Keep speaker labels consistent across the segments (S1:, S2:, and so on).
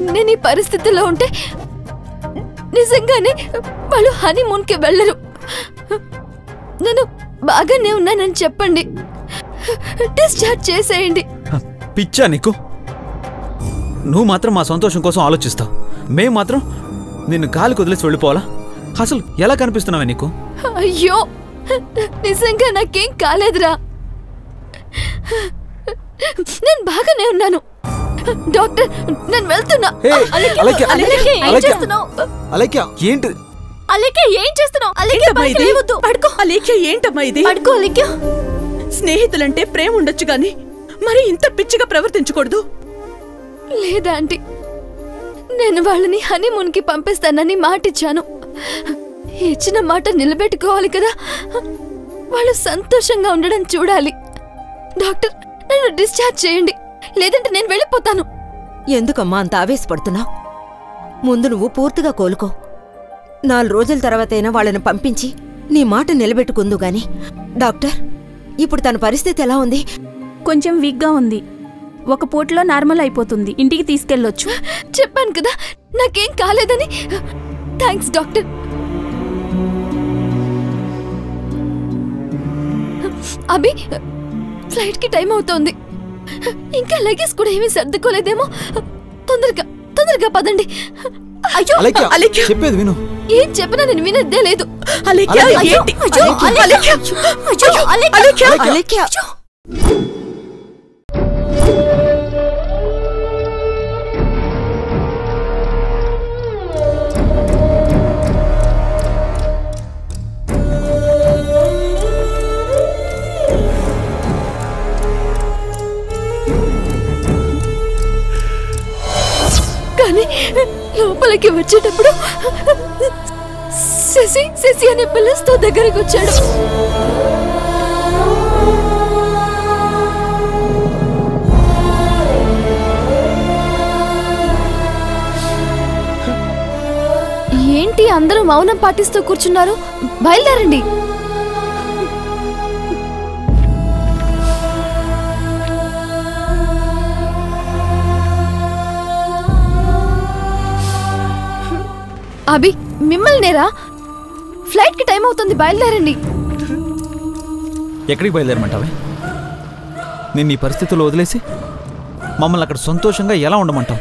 S1: నేను ఈ పరిస్థితిలో ఉంటే నిజంగానే వాళ్ళు హనీమూన్కి వెళ్ళరు. నేను బాగానే ఉన్నానని చెప్పండి. డిశ్చార్జ్ చేసేయండి.
S2: పిచ్చా నీకు? నువ్వు మాత్రం మా సంతోషం కోసం ఆలోచిస్తావు మేం మాత్రం నిన్ను గాలికి వదిలేసి వెళ్ళిపోవాలా? అసలు ఎలా కనిపిస్తున్నావే నీకు?
S1: అయ్యో నిజంగా నాకేం కాలేదురా. నేను బాగానే ఉన్నాను. డాక్టర్ నేను వెళ్తున్నా. అలెక్య,
S2: ఏంటి?
S1: అలెక్య ఏం చేస్తున్నావు? అలెక్య పైకి? లేవద్దు. పడుకో.
S3: అలేఖ్య ఏంటమ్మా ఇది?
S1: పడుకో అలెక్య.
S3: స్నేహితులంటే ప్రేమ ఉండొచ్చు గాని మరి ఇంత పిచ్చిగా ప్రవర్తించకూడదు.
S1: లేదా ఆంటీ నేను వాళ్ళని హనీమూన్కి పంపిస్తానని మాటిచ్చాను. ఇచ్చిన మాట నిలబెట్టుకోవాలి కదా. వాళ్ళు సంతోషంగా ఉండడం చూడాలి. డాక్టర్ నన్ను డిశ్చార్జ్ చేయండి. లేదంటే నేను వెళ్ళిపోతాను.
S4: ఎందుకమ్మా అంత ఆవేశపడుతున్నావు? ముందు నువ్వు పూర్తిగా కోలుకో. నాలుగు రోజుల తర్వాతైనా వాళ్ళని పంపించి నీ మాట నిలబెట్టుకుందు గాని. డాక్టర్ ఇప్పుడు తన పరిస్థితి ఎలా ఉంది?
S5: కొంచెం వీక్గా ఉంది. ఒక పూటలో నార్మల్ అయిపోతుంది. ఇంటికి తీసుకెళ్ళొచ్చు.
S1: చెప్పాను కదా నాకేం కాలేదని. Thanks doctor. అభి ఫ్లైట్కి టైం అవుతోంది. ఇంకా లగేజ్ కూడా ఏమీ సర్దుకోలేదేమో తొందరగా తొందరగా పదండి అయ్యో.
S2: చెప్పేది విను
S1: ఏం చెప్పినా నేను వినద్దే లేదు
S3: అలేఖ్య
S2: అలేఖ్య.
S3: ఏంటి
S1: అయ్యో,
S3: అలేఖ్య.
S1: అయ్యో, అలేఖ్య.
S3: అలేఖ్య.
S1: కానీ లోపలికి వచ్చేటప్పుడు శశి శశి అనే పిల్లస్తో దగ్గరికి వచ్చాడు. ఏంటి అందరూ మౌనం పాటిస్తూ కూర్చున్నారు? బయలుదేరండి. అభి మిమ్మల్ని నేరా? ఫ్లైట్కి టైం అవుతుంది బయలుదేరండి.
S2: ఎక్కడికి బయలుదేరమంటావే? నేను ఈ పరిస్థితుల్లో వదిలేసి మమ్మల్ని అక్కడ సంతోషంగా ఎలా ఉండమంటావు?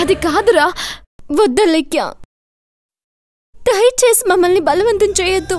S1: అది కాదురా వద్దలెక్య. దయచేసి మమ్మల్ని బలవంతం చేయొద్దు.